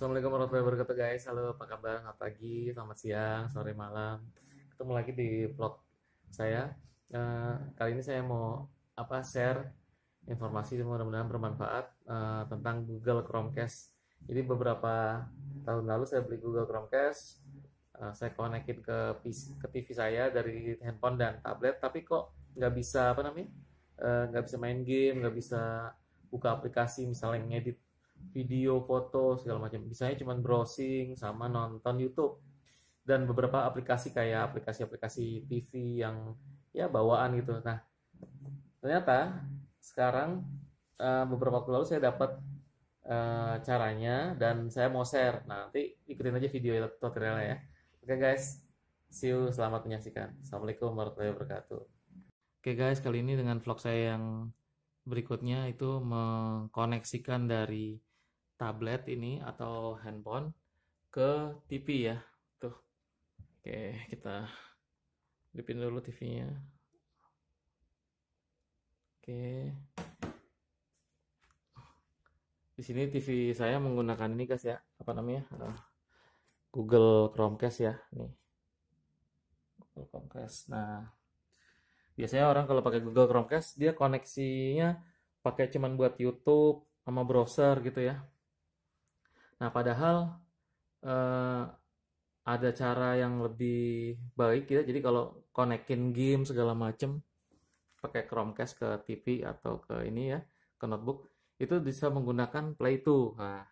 Assalamualaikum warahmatullahi wabarakatuh guys. Halo apa kabar, selamat pagi, selamat siang, sore, malam. Ketemu lagi di vlog saya. Eh, Kali ini saya mau apa share informasi mudah-mudahan bermanfaat eh, tentang Google Chromecast. Jadi beberapa tahun lalu saya beli Google Chromecast Eh, Saya konekin ke, PC ke TV saya dari handphone dan tablet. Tapi kok nggak bisa apa namanya nggak bisa main game, nggak bisa buka aplikasi misalnya ngedit video, foto, segala macam. Bisanya cuma browsing sama nonton YouTube dan beberapa aplikasi kayak aplikasi-aplikasi TV yang ya bawaan gitu. Nah, ternyata sekarang eh, beberapa waktu lalu saya dapat eh, caranya dan saya mau share. Nah, nanti ikutin aja video tutorialnya ya. Oke guys, see you, selamat menyaksikan. Assalamualaikum warahmatullahi wabarakatuh. Oke guys, kali ini dengan vlog saya yang berikutnya itu mengkoneksikan dari tablet ini atau handphone ke TV ya. Tuh. Oke, kita hidupin dulu TV-nya. Oke. Di sini TV saya menggunakan ini guys ya. Apa namanya? Uh, Google Chromecast ya. Nih. Google Chromecast. Nah, biasanya orang kalau pakai Google Chromecast dia koneksinya pakai cuman buat YouTube sama browser gitu ya. Nah, padahal eh, ada cara yang lebih baik ya. Jadi kalau konekin game segala macem pakai Chromecast ke TV atau ke ini ya, ke notebook, itu bisa menggunakan Play 2. Nah,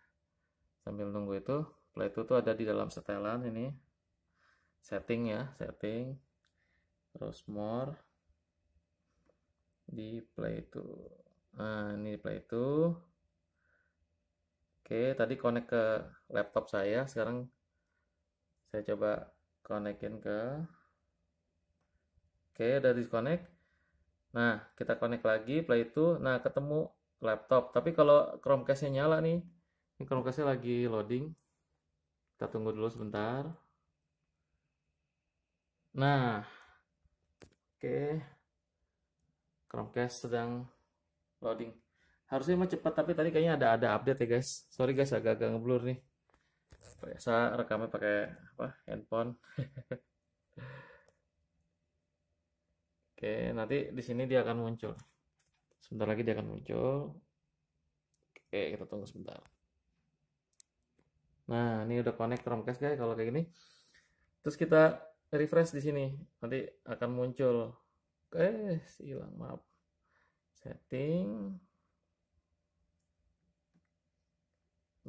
sambil nunggu itu, Play 2 itu ada di dalam setelan ini. Setting ya, setting. Terus more di Play 2. Nah, ini Play 2. Oke, tadi connect ke laptop saya. Sekarang saya coba konekin ke Oke, udah disconnect. Nah, kita connect lagi Play itu. Nah, ketemu laptop. Tapi kalau Chromecast-nya nyala nih. Ini Chromecast-nya lagi loading. Kita tunggu dulu sebentar. Nah, oke. Chromecast sedang loading. Harusnya mah cepat tapi tadi kayaknya ada ada update ya guys. Sorry guys agak-agak ngeblur nih. Biasa rekamnya pakai apa? Handphone. Oke, nanti di sini dia akan muncul. Sebentar lagi dia akan muncul. Oke, kita tunggu sebentar. Nah, ini udah connect Chromecast guys kalau kayak gini. Terus kita refresh di sini. Nanti akan muncul. Eh, hilang, maaf. Setting.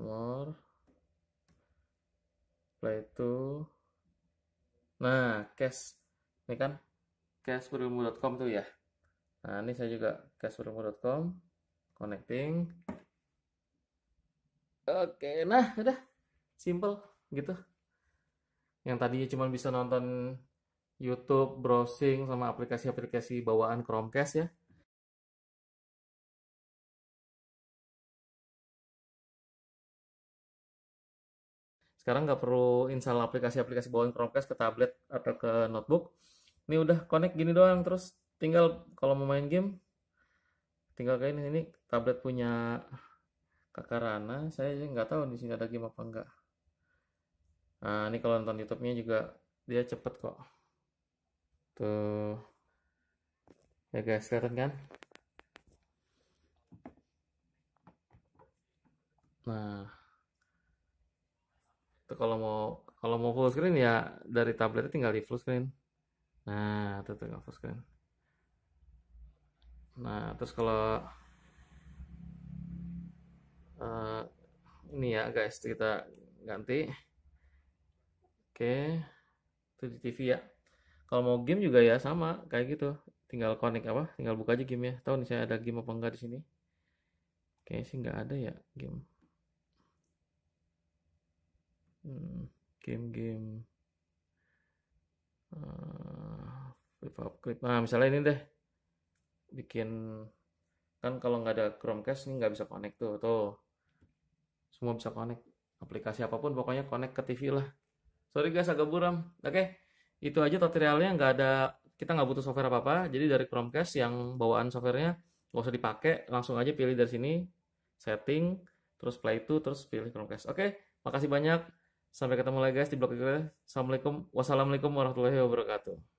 More. Play to. Nah, cache. Ini kan cacheberilmu.com tuh ya. Nah, ini saya juga cacheberilmu.com. Connecting. Oke, nah udah. Simple gitu. Yang tadinya cuma bisa nonton YouTube, browsing sama aplikasi-aplikasi bawaan Chromecast ya. Sekarang nggak perlu install aplikasi-aplikasi bawaan Chromecast ke tablet atau ke notebook. Ini udah connect gini doang, terus tinggal kalau mau main game, tinggal kayak ini. Ini tablet punya kakak Rana, saya nggak tahu di sini ada game apa enggak. Nah, ini kalau nonton YouTube-nya juga dia cepet kok. Tuh. Ya guys, kelihatan kan? Nah. Itu kalau mau kalau mau full screen ya dari tabletnya tinggal di full screen. Nah, itu tinggal full screen. Nah, terus kalau uh, ini ya guys, kita ganti. Oke. Itu di TV ya kalau mau game juga ya sama kayak gitu tinggal connect apa tinggal buka aja game ya tahu nih saya ada game apa enggak di sini kayaknya sih nggak ada ya game hmm, game game. Uh, flip up clip. Nah misalnya ini deh. Bikin kan kalau nggak ada Chromecast ini nggak bisa connect tuh tuh. Semua bisa connect. Aplikasi apa pun pokoknya connect ke TV lah. Sorry guys agak buram. Oke okay? itu aja tutorialnya. Nggak ada kita nggak butuh software apa apa jadi dari Chromecast yang bawaan softwarenya nggak usah dipakai. Langsung aja pilih dari sini. Setting terus play to terus pilih Chromecast. Oke makasih banyak sampai ketemu lagi guys di blog kita. Assalamualaikum. Wassalamualaikum warahmatullahi wabarakatuh